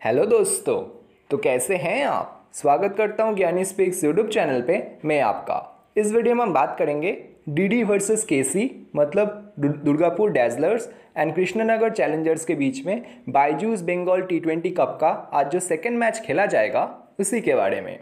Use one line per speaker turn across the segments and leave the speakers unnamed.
Hello दोस्तों तो कैसे हैं आप? स्वागत करता हूँ ज्ञानी स्पीक्स यूट्यूब चैनल पे, मैं आपका। इस वीडियो में हम बात करेंगे डीडी वर्सेस केसी मतलब Durgapur Dazzlers and Krishnanagar Challengers के बीच में Byju's Bengal T twenty cup का आज जो सेकेंड मैच खेला जाएगा, उसी के बारे में।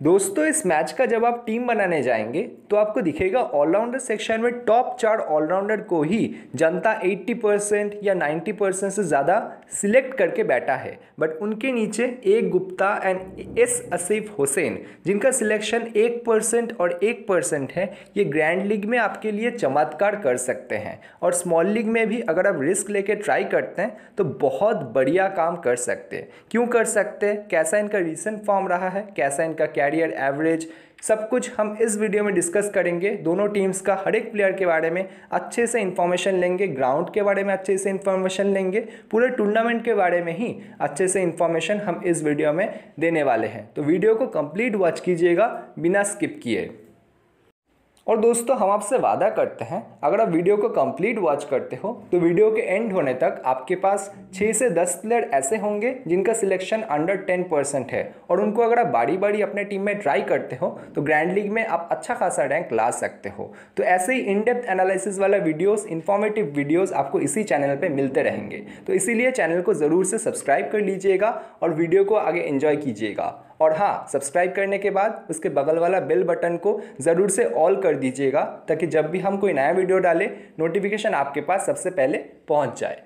दोस्तों, इस मैच का जब आप टीम बनाने जाएँगे तो आपको दिखेगा ऑलराउंडर सेक्शन में टॉप चार ऑलराउंडर को ही जनता 80 परसेंट या 90 परसेंट से ज़्यादा सिलेक्ट करके बैठा है। बट उनके नीचे एक गुप्ता एंड एस असीफ हुसैन जिनका सिलेक्शन एक परसेंट और एक परसेंट है, ये ग्रैंड लीग में आपके लिए चमत्कार कर सकते हैं। और स्मॉल लीग में भी अगर आप रिस्क लेके ट्राई करते हैं तो बहुत बढ़िया काम कर सकते हैं। क्यों कर सकते हैं? कैसा इनका रिसेंट फॉर्म रहा है? कैसा इनका कैरियर एवरेज सब कुछ हम इस वीडियो में डिस्कस करेंगे। दोनों टीम्स का हर एक प्लेयर के बारे में अच्छे से इन्फॉर्मेशन लेंगे ग्राउंड के बारे में अच्छे से इन्फॉर्मेशन लेंगे, पूरे टूर्नामेंट के बारे में ही अच्छे से इन्फॉर्मेशन हम इस वीडियो में देने वाले हैं। तो वीडियो को कंप्लीट वॉच कीजिएगा, बिना स्किप किए। और दोस्तों, हम आपसे वादा करते हैं, अगर आप वीडियो को कंप्लीट वॉच करते हो तो वीडियो के एंड होने तक आपके पास छः से दस प्लेयर ऐसे होंगे जिनका सिलेक्शन अंडर टेन परसेंट है। और उनको अगर आप बारी बारी अपने टीम में ट्राई करते हो तो ग्रैंड लीग में आप अच्छा खासा रैंक ला सकते हो। तो ऐसे ही इन डेप्थ एनालिसिस वाला वीडियोस इन्फॉर्मेटिव वीडियोस आपको इसी चैनल पे मिलते रहेंगे। तो इसीलिए चैनल को ज़रूर से सब्सक्राइब कर लीजिएगा और वीडियो को आगे इन्जॉय कीजिएगा। और हाँ सब्सक्राइब करने के बाद उसके बगल वाला बेल बटन को ज़रूर से ऑल कर दीजिएगा, ताकि जब भी हम कोई नया वीडियो डालें नोटिफिकेशन आपके पास सबसे पहले पहुँच जाए।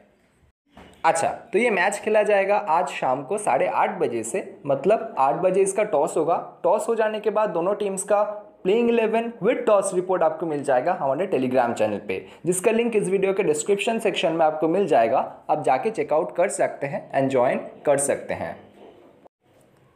अच्छा तो ये मैच खेला जाएगा आज शाम को साढ़े आठ बजे से। मतलब आठ बजे इसका टॉस होगा। टॉस हो जाने के बाद दोनों टीम्स का playing eleven with toss report आपको मिल जाएगा हमारे टेलीग्राम चैनल पे, जिसका लिंक इस वीडियो के डिस्क्रिप्शन सेक्शन में आपको मिल जाएगा। आप जाके चेकआउट कर सकते हैं एंड ज्वाइन कर सकते हैं।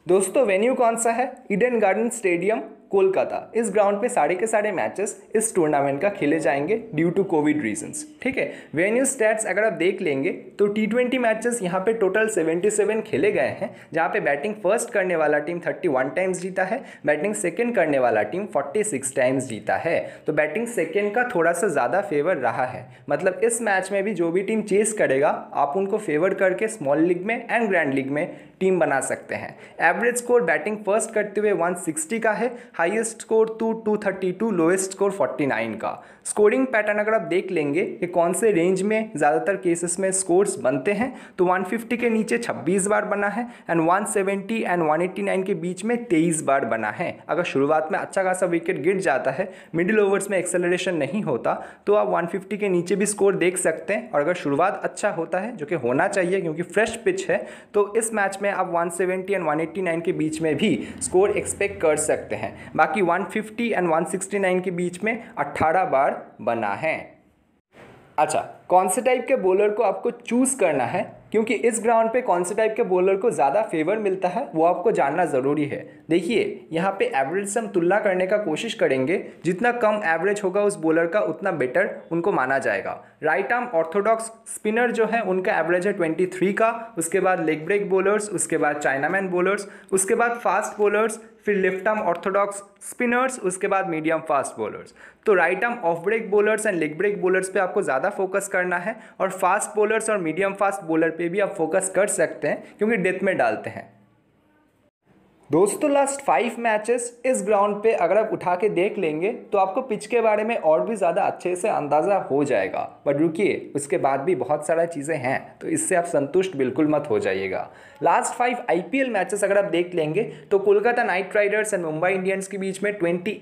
दोस्तों वेन्यू कौन सा है? इडन गार्डन स्टेडियम कोलकाता। इस ग्राउंड पे सारे के सारे मैचेस इस टूर्नामेंट का खेले जाएँगे ड्यू टू कोविड रीजंस ठीक है? वेन्यू स्टैट्स अगर आप देख लेंगे तो टी ट्वेंटी मैचेस यहाँ पे टोटल 77 खेले गए हैं, जहाँ पे बैटिंग फ़र्स्ट करने वाला टीम 31 टाइम्स जीता है बैटिंग सेकेंड करने वाला टीम 46 टाइम्स जीता है। तो बैटिंग सेकेंड का थोड़ा सा ज़्यादा फेवर रहा है। मतलब इस मैच में भी जो भी टीम चेस करेगा, आप उनको फेवर करके स्मॉल लीग में एंड ग्रैंड लीग में टीम बना सकते हैं। एवरेज स्कोर बैटिंग फ़र्स्ट करते हुए 160 का है highest score two two thirty two lowest score forty nine का। स्कोरिंग पैटर्न अगर आप देख लेंगे कि कौन से रेंज में ज़्यादातर केसेस में स्कोर्स बनते हैं तो 150 के नीचे 26 बार बना है एंड 170 एंड 189 के बीच में 23 बार बना है। अगर शुरुआत में अच्छा खासा विकेट गिर जाता है मिडिल ओवर्स में एक्सेलरेशन नहीं होता तो आप 150 के नीचे भी स्कोर देख सकते हैं। और अगर शुरुआत अच्छा होता है, जो कि होना चाहिए, क्योंकि फ्रेश पिच है तो इस मैच में आप 170 एंड 189 के बीच में भी स्कोर एक्सपेक्ट कर सकते हैं। बाकी 150 एंड 169 के बीच में 18 बार बना है। अच्छा कौन से टाइप के बॉलर को आपको चूज़ करना है? क्योंकि इस ग्राउंड पे कौन से टाइप के बॉलर को ज़्यादा फेवर मिलता है, वो आपको जानना ज़रूरी है। देखिए, यहाँ पे एवरेज से हम तुलना करने का कोशिश करेंगे। जितना कम एवरेज होगा उस बॉलर का, उतना बेटर उनको माना जाएगा। राइट आर्म ऑर्थोडॉक्स स्पिनर जो है, उनका एवरेज है ट्वेंटी थ्री का। उसके बाद लेग ब्रेक बॉलर्स उसके बाद चाइनामैन बॉलर्स उसके बाद फास्ट बॉलर्स फिर लेफ़्ट आर्म ऑर्थोडॉक्स स्पिनर्स, उसके बाद मीडियम फास्ट बॉलर्स। तो right arm off break bowlers and leg break bowlers पे आपको ज़्यादा फोकस करना है और फास्ट बॉलर्स और मीडियम फास्ट बॉलर पे भी आप फोकस कर सकते हैं, क्योंकि डेथ में डालते हैं। दोस्तों लास्ट फाइव मैचेस इस ग्राउंड पे अगर आप उठा के देख लेंगे तो आपको पिच के बारे में और भी ज़्यादा अच्छे से अंदाज़ा हो जाएगा। बट रुकिए, उसके बाद भी बहुत सारा चीज़ें हैं तो इससे आप संतुष्ट बिल्कुल मत हो जाइएगा। लास्ट फाइव आईपीएल मैचेस अगर आप देख लेंगे तो Kolkata Knight Riders and Mumbai Indians के बीच में ट्वेंटी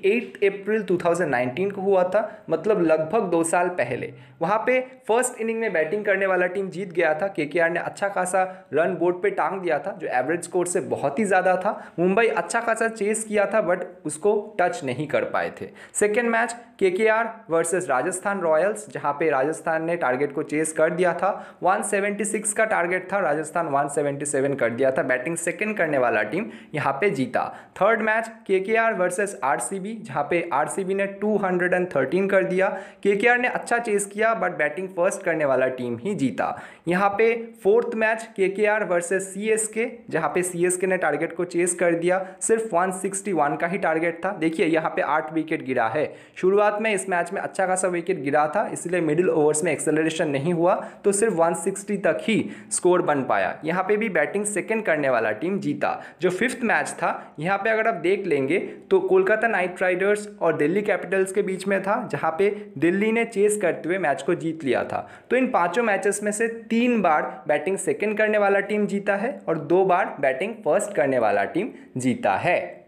अप्रैल 2019 को हुआ था मतलब लगभग दो साल पहले। वहाँ पे फ़र्स्ट इनिंग में बैटिंग करने वाला टीम जीत गया था। के ने अच्छा खासा रन बोर्ड पर टांग दिया था, जो एवरेज स्कोर से बहुत ही ज़्यादा था। मुंबई अच्छा खासा चेस किया था बट उसको टच नहीं कर पाए थे। सेकेंड मैच के K R versus Rajasthan Royals जहाँ पे राजस्थान ने टारगेट को चेस कर दिया था। 176 का टारगेट था, राजस्थान 177 कर दिया था। बैटिंग सेकेंड करने वाला टीम यहाँ पे जीता। Third match K K R versus R C B जहाँ पे आर सी बी ने 213 कर दिया। के के आर ने अच्छा चेस किया बट बैटिंग फ़र्स्ट करने वाला टीम ही जीता। यहाँ पे फोर्थ मैच के K R versus C S के जहाँ पे सी एस के ने टारगेट को चेस कर दिया। सिर्फ़ 161 का ही टारगेट था। देखिए, यहाँ पे आठ विकेट गिरा है। शुरुआत में इस मैच में अच्छा खासा विकेट गिरा था, इसलिए मिडिल ओवर्स में एक्सेलरेशन नहीं हुआ तो सिर्फ़ 160 तक ही स्कोर बन पाया। यहाँ पे भी बैटिंग सेकेंड करने वाला टीम जीता, जो फिफ्थ मैच था। यहाँ पे अगर आप देख लेंगे तो कोलकाता नाइट राइडर्स और दिल्ली कैपिटल्स के बीच में था, जहाँ पे दिल्ली ने चेस करते हुए मैच को जीत लिया था। तो इन पाँचों मैचेस में से तीन बार बैटिंग सेकेंड करने वाला टीम जीता है और दो बार बैटिंग फ़र्स्ट करने वाला टीम जीता है।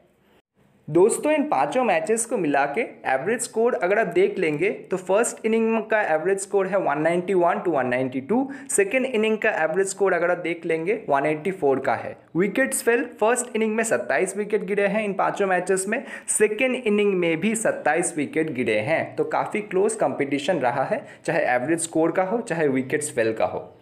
दोस्तों, इन पाँचों मैचेस को मिला के एवरेज स्कोर अगर आप देख लेंगे तो फ़र्स्ट इनिंग का एवरेज स्कोर है 191 टू 192 सेकेंड इनिंग का एवरेज स्कोर अगर आप देख लेंगे 184 का है। विकेट्स फेल फ़र्स्ट इनिंग में 27 विकेट गिरे हैं इन पाँचों मैचेस में। सेकेंड इनिंग में भी 27 विकेट गिरे हैं। तो काफ़ी क्लोज कंपटीशन रहा है, चाहे एवरेज स्कोर का हो, चाहे विकेट्स फेल का हो।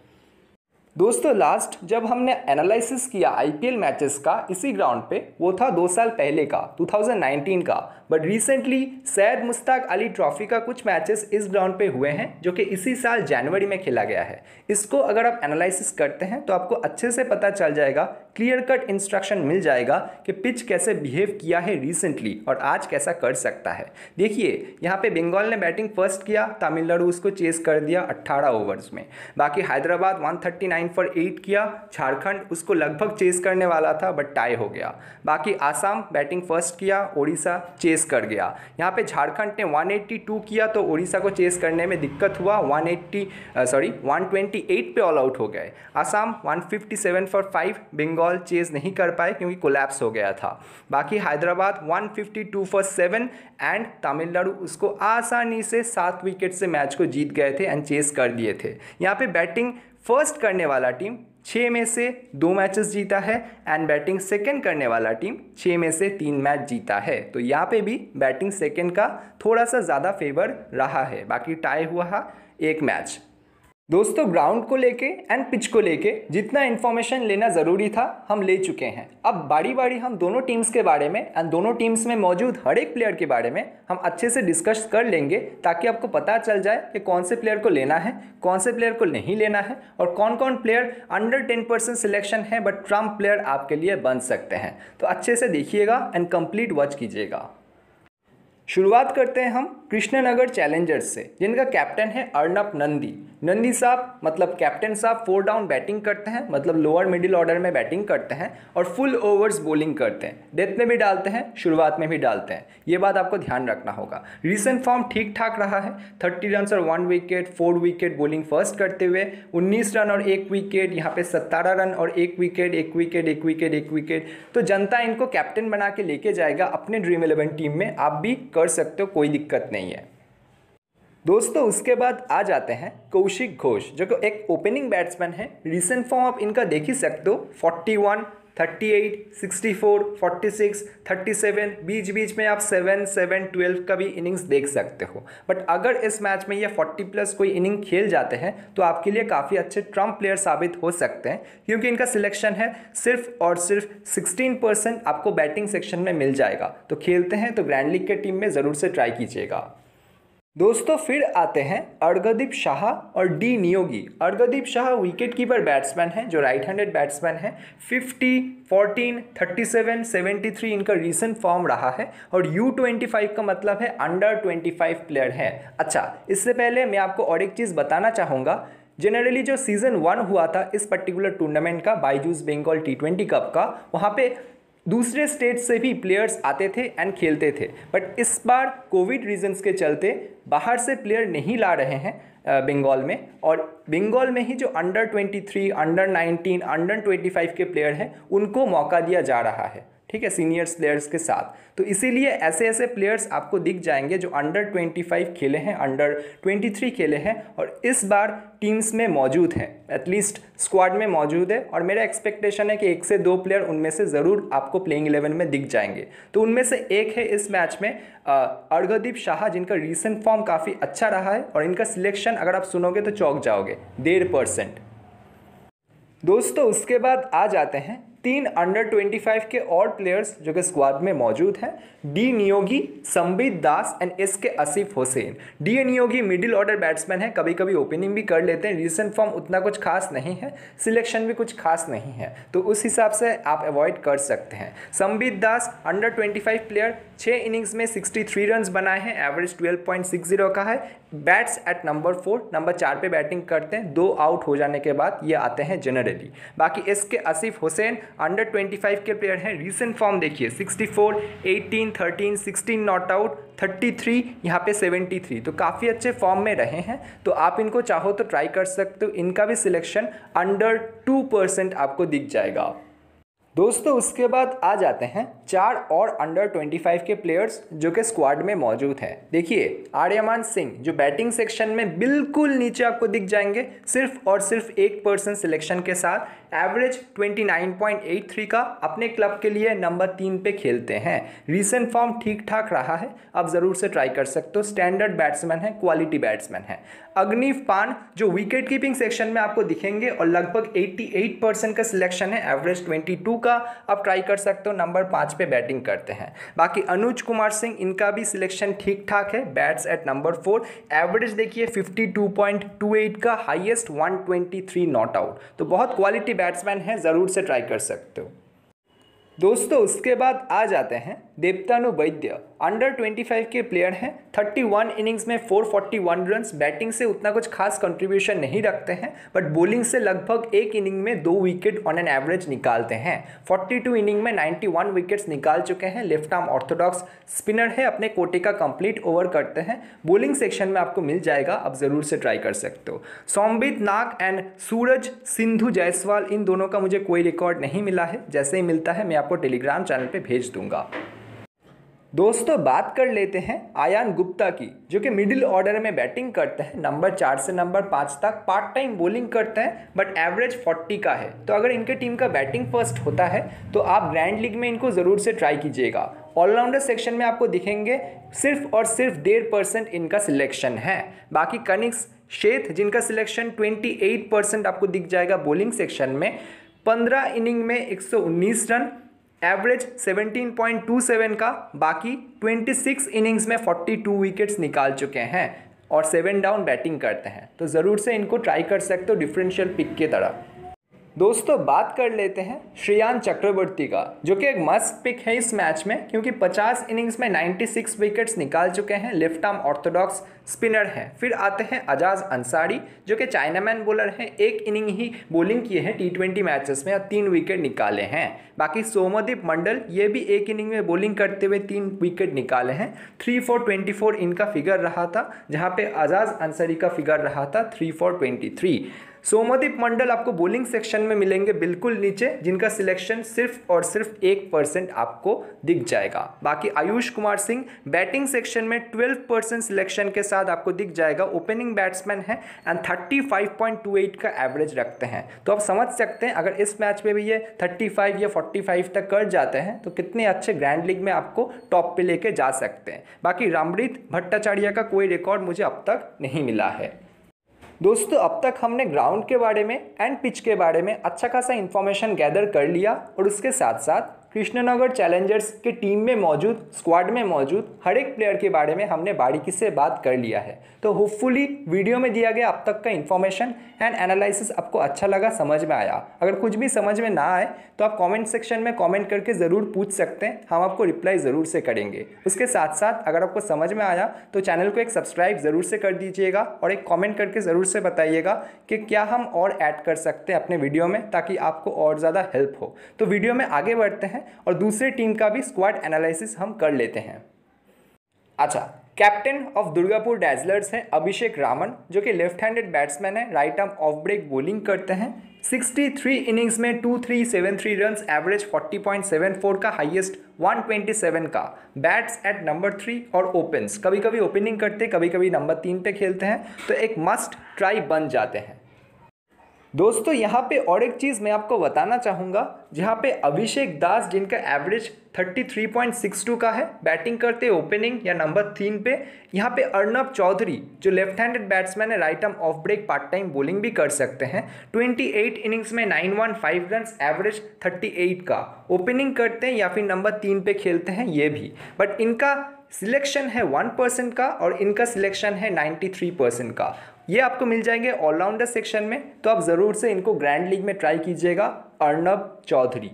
दोस्तों लास्ट जब हमने एनालिसिस किया आईपीएल मैचेस का, इसी ग्राउंड पे, वो था दो साल पहले का 2019 का। But recently Syed Mushtaq Ali trophy का कुछ मैचेस इस ग्राउंड पे हुए हैं, जो कि इसी साल जनवरी में खेला गया है। इसको अगर आप एनालिसिस करते हैं तो आपको अच्छे से पता चल जाएगा क्लियर कट इंस्ट्रक्शन मिल जाएगा कि पिच कैसे बिहेव किया है रिसेंटली और आज कैसा कर सकता है। देखिए, यहाँ पे बंगाल ने बैटिंग फ़र्स्ट किया तमिलनाडु उसको चेस कर दिया अट्ठारह ओवर्स में। बाकी हैदराबाद 139 फॉर एट किया झारखंड उसको लगभग चेस करने वाला था बट टाई हो गया। बाकी आसाम बैटिंग फ़र्स्ट किया ओडिशा चेस कर गया। यहाँ पे झारखंड ने 182 किया तो उड़ीसा को चेस करने में दिक्कत हुआ। 180 सॉरी 128 पे ऑल आउट हो गए। Assam 157 for five Bengal chase नहीं कर पाए क्योंकि कोलैप्स हो गया था। बाकी Hyderabad 152 for seven and Tamil Nadu उसको आसानी से सात विकेट से मैच को जीत गए थे एंड चेस कर दिए थे। यहाँ पे बैटिंग फ़र्स्ट करने वाला टीम छः में से दो मैचेस जीता है एंड बैटिंग सेकंड करने वाला टीम छः में से तीन मैच जीता है। तो यहाँ पे भी बैटिंग सेकंड का थोड़ा सा ज़्यादा फेवर रहा है। बाकी टाई हुआ है एक मैच दोस्तों ग्राउंड को लेके एंड पिच को लेके जितना इन्फॉर्मेशन लेना ज़रूरी था, हम ले चुके हैं। अब बारी बारी हम दोनों टीम्स के बारे में एंड दोनों टीम्स में मौजूद हर एक प्लेयर के बारे में हम अच्छे से डिस्कस कर लेंगे ताकि आपको पता चल जाए कि कौन से प्लेयर को लेना है, कौन से प्लेयर को नहीं लेना है और कौन कौन player under ten percent selection है बट ट्रंप प्लेयर आपके लिए बन सकते हैं। तो अच्छे से देखिएगा एंड कंप्लीट वॉच कीजिएगा। शुरुआत करते हैं हम कृष्णनगर चैलेंजर्स से, जिनका कैप्टन है अर्नब नंदी। नंदी साहब मतलब कैप्टन साहब फोर डाउन बैटिंग करते हैं मतलब लोअर मिडिल ऑर्डर में बैटिंग करते हैं और फुल ओवर्स बॉलिंग करते हैं। डेथ में भी डालते हैं, शुरुआत में भी डालते हैं। ये बात आपको ध्यान रखना होगा। रिसेंट फॉर्म ठीक ठाक रहा है। थर्टी रन और one wicket four wicket bowling first करते हुए, उन्नीस रन और एक विकेट यहाँ पे सत्तारह रन और एक विकेट एक विकेट एक विकेट एक विकेट तो जनता इनको कैप्टन बना के लेके जाएगा अपने ड्रीम इलेवन टीम में। आप भी कर सकते हो कोई दिक्कत नहीं है। दोस्तों उसके बाद आ जाते हैं कौशिक घोष जो कि एक ओपनिंग बैट्समैन है। रिसेंट फॉर्म आप इनका देख ही सकते हो 41, 38, 64, 46, 37 बीच बीच में आप 7, 7, 12 का भी इनिंग्स देख सकते हो। बट अगर इस मैच में ये 40 प्लस कोई इनिंग खेल जाते हैं तो आपके लिए काफ़ी अच्छे ट्रंप प्लेयर साबित हो सकते हैं क्योंकि इनका सिलेक्शन है सिर्फ़ और सिर्फ़ 16 परसेंट आपको बैटिंग सेक्शन में मिल जाएगा। तो खेलते हैं तो ग्रैंड लीग के टीम में ज़रूर से ट्राई कीजिएगा। दोस्तों फिर आते हैं अर्गदीप शाह और D Niyogi. Argadeep Shah wicket keeper batsman है जो राइट हैंडेड बैट्समैन है। 50, 14, 37, 73 इनका रीसेंट फॉर्म रहा है और U25 का मतलब है अंडर 25 प्लेयर है। अच्छा इससे पहले मैं आपको और एक चीज़ बताना चाहूँगा। जनरली जो सीज़न वन हुआ था इस पर्टिकुलर टूर्नामेंट का Byju's Bengal T twenty cup का वहाँ पे दूसरे स्टेट से भी प्लेयर्स आते थे एंड खेलते थे। बट इस बार कोविड रीजंस के चलते बाहर से प्लेयर नहीं ला रहे हैं बंगाल में। और बंगाल में ही जो अंडर 23, अंडर 19, अंडर 25 के प्लेयर हैं उनको मौका दिया जा रहा है। ठीक है सीनियर्स प्लेयर्स के साथ। तो इसीलिए ऐसे ऐसे प्लेयर्स आपको दिख जाएँगे जो अंडर 25 खेले हैं अंडर 23 खेले हैं और इस बार टीम्स में मौजूद हैं। एटलीस्ट स्क्वाड में मौजूद है और मेरा एक्सपेक्टेशन है कि एक से दो प्लेयर उनमें से ज़रूर आपको प्लेइंग इलेवन में दिख जाएँगे। तो उनमें से एक है इस मैच में अर्घदीप शाह, जिनका रिसेंट फॉर्म काफ़ी अच्छा रहा है और इनका सिलेक्शन अगर आप सुनोगे तो चौक जाओगे, डेढ़ दोस्तों, उसके बाद आ जाते हैं तीन अंडर 25 के और प्लेयर्स जो कि स्क्वाड में मौजूद हैं। D Niyogi, Sambit Das and S K Asif Hussain. D Niyogi middle order batsman है। कभी कभी ओपनिंग भी कर लेते हैं। रिसेंट फॉर्म उतना कुछ खास नहीं है। सिलेक्शन भी कुछ खास नहीं है। तो उस हिसाब से आप अवॉइड कर सकते हैं। संबित दास अंडर 25 प्लेयर छः इनिंग्स में 63 रन बनाए हैं। एवरेज 12.60 का है। Bats at number four number चार पे बैटिंग करते हैं दो आउट हो जाने के बाद ये आते हैं जनरली बाकी S K Asif Hussain under 25 के प्लेयर हैं रीसेंट फॉर्म देखिए 64, 18, 13, 16 नॉट आउट 33 यहाँ पे 73 तो काफ़ी अच्छे फॉर्म में रहे हैं तो आप इनको चाहो तो ट्राई कर सकते हो इनका भी सिलेक्शन अंडर टू परसेंट आपको दिख जाएगा. दोस्तों उसके बाद आ जाते हैं चार और अंडर 25 के प्लेयर्स जो कि स्क्वाड में मौजूद हैं। देखिए, आर्यमान सिंह, जो बैटिंग सेक्शन में बिल्कुल नीचे आपको दिख जाएँगे, सिर्फ़ और सिर्फ़ एक पर्सन सिलेक्शन के साथ एवरेज 29.83 का अपने क्लब के लिए नंबर तीन पे खेलते हैं। रीसेंट फॉर्म ठीक ठाक रहा है, आप ज़रूर से ट्राई कर सकते हो। स्टैंडर्ड बैट्समैन है क्वालिटी बैट्समैन है। अग्निव पान, जो विकेट कीपिंग सेक्शन में आपको दिखेंगे, और लगभग 88 परसेंट का सिलेक्शन है एवरेज 22 का, आप ट्राई कर सकते हो। नंबर पाँच पे बैटिंग करते हैं। बाकी अनुज कुमार सिंह, इनका भी सिलेक्शन ठीक ठाक है। Bats at number four average देखिए 52.28 का हाईएस्ट 123 नॉट आउट तो बहुत क्वालिटी बैट्समैन है, ज़रूर से ट्राई कर सकते हो। दोस्तों, उसके बाद आ जाते हैं देवतानु वैद्य। अंडर 25 के प्लेयर हैं। 31 इनिंग्स में 441 रन्स बैटिंग से उतना कुछ खास कंट्रीब्यूशन नहीं रखते हैं। बट बॉलिंग से लगभग एक इनिंग में दो विकेट ऑन एन एवरेज निकालते हैं। 42 इनिंग में 91 विकेट्स निकाल चुके हैं। लेफ़्ट आर्म ऑर्थोडॉक्स स्पिनर है। अपने कोटे का कंप्लीट ओवर करते हैं। बॉलिंग सेक्शन में आपको मिल जाएगा। आप ज़रूर से ट्राई कर सकते हो। सौम्बित नाग एंड सूरज सिंधु जायसवाल इन दोनों का मुझे कोई रिकॉर्ड नहीं मिला है। जैसे ही मिलता है, मैं आपको टेलीग्राम चैनल पर भेज दूँगा। दोस्तों, बात कर लेते हैं आयान गुप्ता की, जो कि मिडिल ऑर्डर में बैटिंग करते हैं। नंबर चार से नंबर पाँच तक पार्ट टाइम बॉलिंग करते हैं बट एवरेज फोर्टी का है। तो अगर इनके टीम का बैटिंग फ़र्स्ट होता है तो आप ग्रैंड लीग में इनको ज़रूर से ट्राई कीजिएगा। ऑलराउंडर सेक्शन में आपको दिखेंगे, सिर्फ़ और सिर्फ़ डेढ़ परसेंट इनका सिलेक्शन है। बाकी कनिक्स शेथ जिनका सिलेक्शन ट्वेंटी एट परसेंट आपको दिख जाएगा बॉलिंग सेक्शन में, पंद्रह इनिंग में एक सौ उन्नीस रन एवरेज 17.27 का, बाकी 26 इनिंग्स में 42 विकेट्स निकाल चुके हैं और सेवन डाउन बैटिंग करते हैं। तो ज़रूर से इनको ट्राई कर सकते हो डिफरेंशियल पिक की तरह दोस्तों, बात कर लेते हैं श्रेयान चक्रवर्ती का, जो कि एक मस्त पिक है इस मैच में, क्योंकि 50 इनिंग्स में 96 विकेट्स निकाल चुके हैं लेफ़्ट आर्म ऑर्थोडॉक्स स्पिनर हैं। फिर आते हैं अजाज अंसारी, जो कि चाइनामैन बॉलर हैं, एक इनिंग ही बॉलिंग किए हैं टी ट्वेंटी मैचेस में और तीन विकेट निकाले हैं। बाकी सोमदीप मंडल, ये भी एक इनिंग में बॉलिंग करते हुए तीन विकेट निकाले हैं। थ्री फोर ट्वेंटी फोर इनका फिगर रहा था, जहाँ पे अजाज अंसारी का फिगर रहा था three four twenty three Somdeep Mondal आपको बोलिंग सेक्शन में मिलेंगे बिल्कुल नीचे, जिनका सिलेक्शन सिर्फ़ और सिर्फ़ एक परसेंट आपको दिख जाएगा। बाकी आयुष कुमार सिंह बैटिंग सेक्शन में 12 परसेंट सिलेक्शन के साथ आपको दिख जाएगा। ओपनिंग बैट्समैन है एंड 35.28 का एवरेज रखते हैं। तो आप समझ सकते हैं, अगर इस मैच में भी ये 35 या 45 तक कर जाते हैं तो कितने अच्छे ग्रैंड लीग में आपको टॉप पे लेके जा सकते हैं। बाकी रामरीत भट्टाचार्य का कोई रिकॉर्ड मुझे अब तक नहीं मिला है। दोस्तों, अब तक हमने ग्राउंड के बारे में एंड पिच के बारे में अच्छा खासा इन्फॉर्मेशन गैदर कर लिया और उसके साथ साथ कृष्णनगर चैलेंजर्स के टीम में मौजूद स्क्वाड में मौजूद हर एक प्लेयर के बारे में हमने बारीकी से बात कर लिया है। तो होपफुली वीडियो में दिया गया अब तक का इन्फॉर्मेशन एंड एनालिसिस आपको अच्छा लगा, समझ में आया। अगर कुछ भी समझ में ना आए तो आप कमेंट सेक्शन में कमेंट करके ज़रूर पूछ सकते हैं, हम आपको रिप्लाई ज़रूर से करेंगे। उसके साथ साथ अगर आपको समझ में आया तो चैनल को एक सब्सक्राइब ज़रूर से कर दीजिएगा और एक कॉमेंट करके ज़रूर से बताइएगा कि क्या हम और ऐड कर सकते हैं अपने वीडियो में, ताकि आपको और ज़्यादा हेल्प हो। तो वीडियो में आगे बढ़ते हैं और दूसरे टीम का भी स्क्वाड एनालिसिस हम कर लेते हैं। अच्छा कैप्टन ऑफ़ दुर्गापुर डैजलर्स हैं अभिषेक रामन, जो कि लेफ़्ट हैंडेड बैट्समैन है right arm off break bowling करते हैं। 63 इनिंग्स में 2373 रन्स एवरेज 40.74 का हाईएस्ट 127 का। बैट्स एट नंबर थ्री और ओपन्स कभी कभी ओपनिंग करते कभी कभी नंबर तीन पे खेलते हैं। तो एक मस्ट ट्राई बन जाते हैं। दोस्तों, यहाँ पे और एक चीज़ मैं आपको बताना चाहूँगा, जहाँ पे अभिषेक दास, जिनका एवरेज 33.62 का है बैटिंग करते ओपनिंग या नंबर तीन पे, यहाँ पे अर्नब चौधरी, जो लेफ़्ट हैंडेड बैट्समैन है right arm off break part time bowling भी कर सकते हैं। 28 इनिंग्स में 915 रन एवरेज 38 का। ओपनिंग करते हैं या फिर नंबर तीन पे खेलते हैं, ये भी। बट इनका सिलेक्शन है वन परसेंट का और इनका सिलेक्शन है नाइन्टी थ्री परसेंट का। ये आपको मिल जाएँगे ऑलराउंडर सेक्शन में तो आप ज़रूर से इनको ग्रैंड लीग में ट्राई कीजिएगा, अर्नब चौधरी।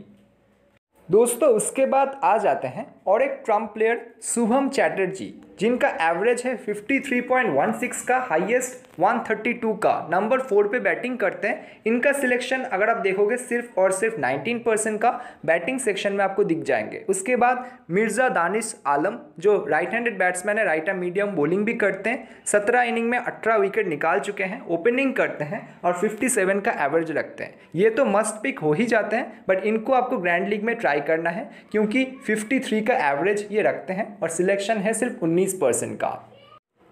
दोस्तों, उसके बाद आ जाते हैं और एक ट्रंप प्लेयर शुभम चैटर्जी, जिनका एवरेज है 53.16 का हाईएस्ट 132 का। नंबर फोर पे बैटिंग करते हैं। इनका सिलेक्शन अगर आप देखोगे सिर्फ़ और सिर्फ़ 19 परसेंट का बैटिंग सेक्शन में आपको दिख जाएँगे। उसके बाद मिर्ज़ा दानिश आलम, जो राइट हैंडेड बैट्समैन है राइट हैंड मीडियम बॉलिंग भी करते हैं। सत्रह इनिंग में अठारह विकेट निकाल चुके हैं ओपनिंग करते हैं और फिफ्टी का एवरेज रखते हैं। ये तो मस्ट पिक हो ही जाते हैं बट इनको आपको ग्रैंड लीग में ट्राई करना है, क्योंकि फिफ्टी का एवरेज ये रखते हैं और सिलेक्शन है सिर्फ़ उन्नीस बीस परसेंट का।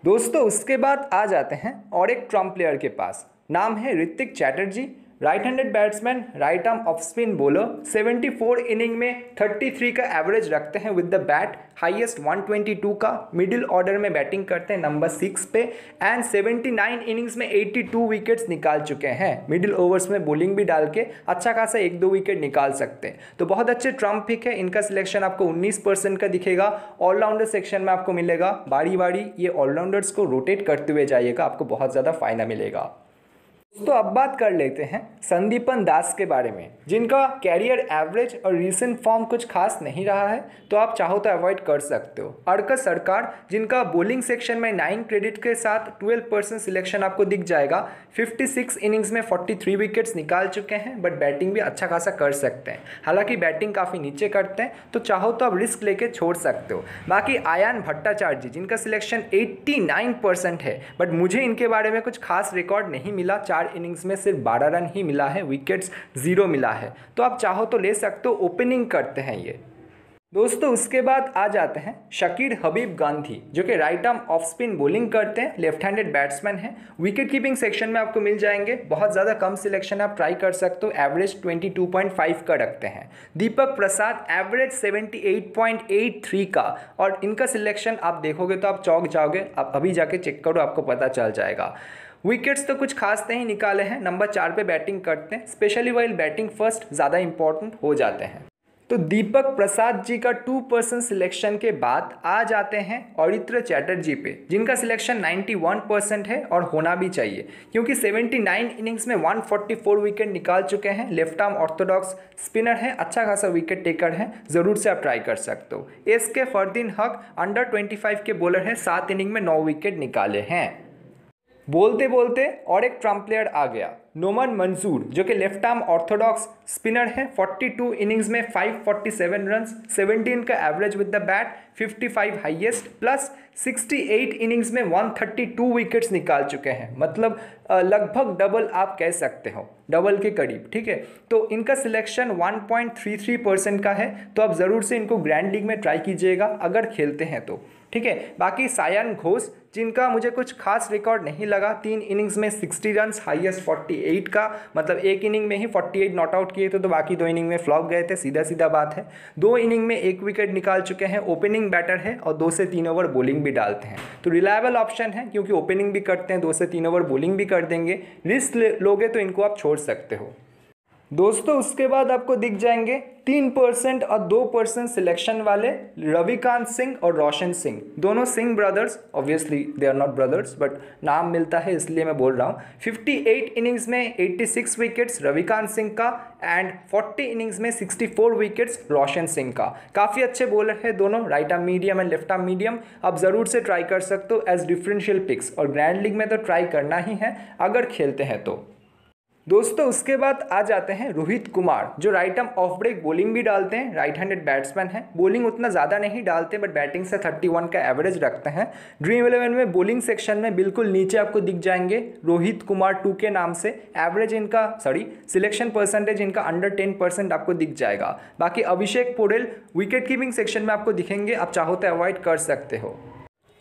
दोस्तों, उसके बाद आ जाते हैं और एक ट्रंप प्लेयर के पास। नाम है Ritik Chatterjee. Right handed batsman right arm off spin bowler 74 inning में 33 का एवरेज रखते हैं विद द बैट हाईएस्ट 122 का मिडिल ऑर्डर में बैटिंग करते हैं नंबर सिक्स पे एंड 79 इनिंग्स में 82 विकेट्स निकाल चुके हैं। मिडिल ओवर्स में बॉलिंग भी डाल के अच्छा खासा एक दो विकेट निकाल सकते हैं। तो बहुत अच्छे ट्रंप पिक है, इनका सिलेक्शन आपको 19 परसेंट का दिखेगा। ऑलराउंडर सेक्शन में आपको मिलेगा। बारी बारी ये ऑलराउंडर्स को रोटेट करते हुए जाइएगा, आपको बहुत ज़्यादा फ़ायदा मिलेगा। तो अब बात कर लेते हैं संदीपन दास के बारे में, जिनका कैरियर एवरेज और रीसेंट फॉर्म कुछ खास नहीं रहा है तो आप चाहो तो अवॉइड कर सकते हो। अड़कस सरकार, जिनका बॉलिंग सेक्शन में नाइन क्रेडिट के साथ ट्वेल्व परसेंट सिलेक्शन आपको दिख जाएगा 56 इनिंग्स में 43 विकेट्स निकाल चुके हैं बट बैटिंग भी अच्छा खासा कर सकते हैं। हालाँकि बैटिंग काफ़ी नीचे करते हैं तो चाहो तो आप रिस्क लेके छोड़ सकते हो। बाकी आयान भट्टाचार्य, जिनका सिलेक्शन एट्टी है बट मुझे इनके बारे में कुछ खास रिकॉर्ड नहीं मिला चार इनिंग्स में सिर्फ़ बारह रन ही मिला है विकेट्स ज़ीरो मिला है। तो आप चाहो तो ले सकते हो ओपनिंग करते हैं ये। दोस्तों, उसके बाद आ जाते हैं शकीर हबीब गांधी, जो कि right arm off spin bowling करते हैं। लेफ़्ट हैंडेड बैट्समैन हैं। विकेट कीपिंग सेक्शन में आपको मिल जाएँगे। बहुत ज़्यादा कम सिलेक्शन आप ट्राई कर सकते हो। एवरेज 22.5 का रखते हैं। दीपक प्रसाद एवरेज 78.83 का। और इनका सिलेक्शन आप देखोगे तो आप चौक जाओगे। आप अभी जाके चेक करो, आपको पता चल जाएगा। विकेट्स तो कुछ खास नहीं निकाले हैं। नंबर चार पे बैटिंग करते हैं। स्पेशली वाइल बैटिंग फ़र्स्ट ज़्यादा इंपॉर्टेंट हो जाते हैं। तो दीपक प्रसाद जी का टू परसेंट सिलेक्शन के बाद आ जाते हैं औरित्र चैटर्जी पे, जिनका सिलेक्शन 91 परसेंट है और होना भी चाहिए। क्योंकि 79 इनिंग्स में 144 विकेट निकाल चुके हैं। लेफ़्ट आर्म ऑर्थोडॉक्स स्पिनर हैं। अच्छा खासा विकेट टेकर है। ज़रूर से आप ट्राई कर सकते हो। एस के फरदीन हक अंडर 25 के बॉलर हैं। सात इनिंग में नौ विकेट निकाले हैं। बोलते बोलते और एक ट्रंप प्लेयर आ गया, नोमन मंसूर, जो कि लेफ़्ट आर्म ऑर्थोडॉक्स स्पिनर है। 42 इनिंग्स में 547 रन 17 का average with the bat 55 highest plus 68 innings में 132 विकेट्स निकाल चुके हैं। मतलब लगभग डबल आप कह सकते हो डबल के करीब, ठीक है? तो इनका सिलेक्शन 1.33 परसेंट का है तो आप ज़रूर से इनको ग्रैंड लीग में ट्राई कीजिएगा, अगर खेलते हैं तो ठीक है? बाकी सायन घोष जिनका मुझे कुछ खास रिकॉर्ड नहीं लगा, तीन इनिंग्स में 60 रन हाईएस्ट 48 का मतलब एक इनिंग में ही 48 नॉट आउट किए थे तो बाकी दो इनिंग में फ्लॉप गए थे सीधा सीधा बात है। दो इनिंग में एक विकेट निकाल चुके हैं ओपनिंग बैटर है और दो से तीन ओवर बॉलिंग भी डालते हैं। तो रिलायबल ऑप्शन है, क्योंकि ओपनिंग भी करते हैं, दो से तीन ओवर बॉलिंग भी कर देंगे। रिस्क लोगे तो इनको आप छोड़ सकते हो। दोस्तों, उसके बाद आपको दिख जाएँगे तीन परसेंट और दो परसेंट सिलेक्शन वाले रविकांत सिंह और रोशन सिंह। दोनों Singh brothers obviously they are not brothers but नाम मिलता है, इसलिए मैं बोल रहा हूँ। 58 इनिंग्स में 86 विकेट्स रविकांत सिंह का एंड 40 इनिंग्स में 64 विकेट्स रोशन सिंह का। काफ़ी अच्छे बॉलर है दोनों right arm medium and left arm medium आप ज़रूर से ट्राई कर सकते हो एज डिफरेंशियल पिक्स और ग्रैंड लीग में तो ट्राई करना ही है, अगर खेलते हैं तो। दोस्तों, उसके बाद आ जाते हैं रोहित कुमार, जो right arm off break bowling भी डालते हैं राइट हैंडेड बैट्समैन हैं। बॉलिंग उतना ज़्यादा नहीं डालते बट बैटिंग से 31 का एवरेज रखते हैं। ड्रीम इलेवन में बॉलिंग सेक्शन में बिल्कुल नीचे आपको दिख जाएँगे रोहित कुमार टू के नाम से। एवरेज इनका सॉरी सिलेक्शन परसेंटेज इनका अंडर टेन परसेंट आपको दिख जाएगा। बाकी Abhishek Paudel wicket keeping section में आपको दिखेंगे, आप चाहो तो अवॉइड कर सकते हो।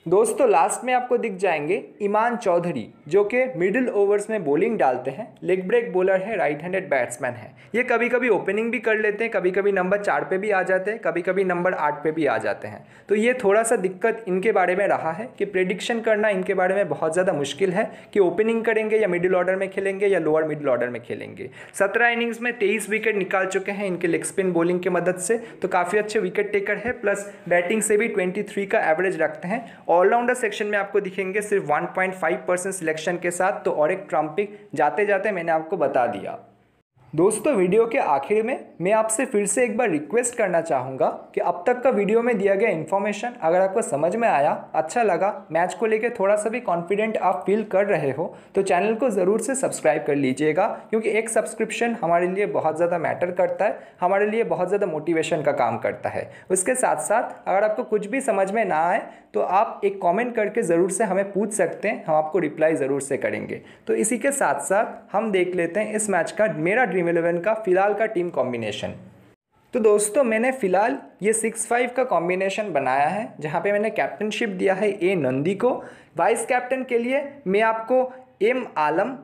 दोस्तों लास्ट में आपको दिख जाएँगे ईमान चौधरी, जो कि मिडिल ओवर्स में बॉलिंग डालते हैं। लेग ब्रेक बॉलर है राइट हैंडेड बैट्समैन है। ये कभी कभी ओपनिंग भी कर लेते हैं कभी कभी नंबर चार पे भी आ जाते हैं कभी कभी नंबर आठ पे भी आ जाते हैं। तो ये थोड़ा सा दिक्कत इनके बारे में रहा है कि प्रेडिक्शन करना इनके बारे में बहुत ज़्यादा मुश्किल है कि ओपनिंग करेंगे या मिडिल ऑर्डर में खेलेंगे या लोअर मिडिल ऑर्डर में खेलेंगे। सत्रह इनिंग्स में तेईस विकेट निकाल चुके हैं इनके लेग स्पिन बॉलिंग की मदद से। तो काफ़ी अच्छे विकेट टेकर है प्लस बैटिंग से भी ट्वेंटी का एवरेज रखते हैं। ऑलराउंडर सेक्शन में आपको दिखेंगे सिर्फ़ 1.5 परसेंट सिलेक्शन के साथ। तो और एक ट्रम्पिक जाते जाते मैंने आपको बता दिया। दोस्तों, वीडियो के आखिर में मैं आपसे फिर से एक बार रिक्वेस्ट करना चाहूँगा कि अब तक का वीडियो में दिया गया इन्फॉर्मेशन अगर आपको समझ में आया अच्छा लगा मैच को लेकर थोड़ा सा भी कॉन्फिडेंट आप फील कर रहे हो तो चैनल को ज़रूर से सब्सक्राइब कर लीजिएगा, क्योंकि एक सब्सक्रिप्शन हमारे लिए बहुत ज़्यादा मैटर करता है, हमारे लिए बहुत ज़्यादा मोटिवेशन का काम करता है। उसके साथ साथ अगर आपको कुछ भी समझ में ना आए तो आप एक कॉमेंट करके ज़रूर से हमें पूछ सकते हैं, हम आपको रिप्लाई ज़रूर से करेंगे। तो इसी के साथ साथ हम देख लेते हैं इस मैच का मेरा ड्रीम इलेवन का फ़िलहाल का टीम कॉम्बिनेशन तो दोस्तों, मैंने फ़िलहाल ये सिक्स फाइव का कॉम्बिनेशन बनाया है, जहाँ पे मैंने कैप्टनशिप दिया है ए नंदी को। वाइस कैप्टन के लिए मैं आपको एम आलम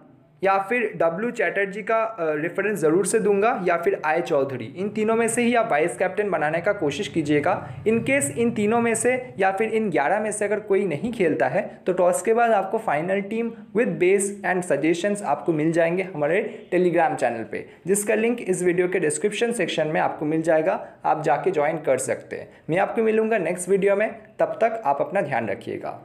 या फिर डब्ल्यू चैटर्जी का रेफरेंस ज़रूर से दूँगा, या फिर आई चौधरी इन तीनों में से ही आप वाइस कैप्टन बनाने का कोशिश कीजिएगा। इन केस इन तीनों में से, या फिर इन ग्यारह में से अगर कोई नहीं खेलता है तो टॉस के बाद आपको final team with best and suggestions आपको मिल जाएँगे हमारे टेलीग्राम चैनल पे, जिसका लिंक इस वीडियो के डिस्क्रिप्शन सेक्शन में आपको मिल जाएगा। आप जाके ज्वाइन कर सकते हैं। मैं आपको मिलूँगा नेक्स्ट वीडियो में। तब तक आप अपना ध्यान रखिएगा।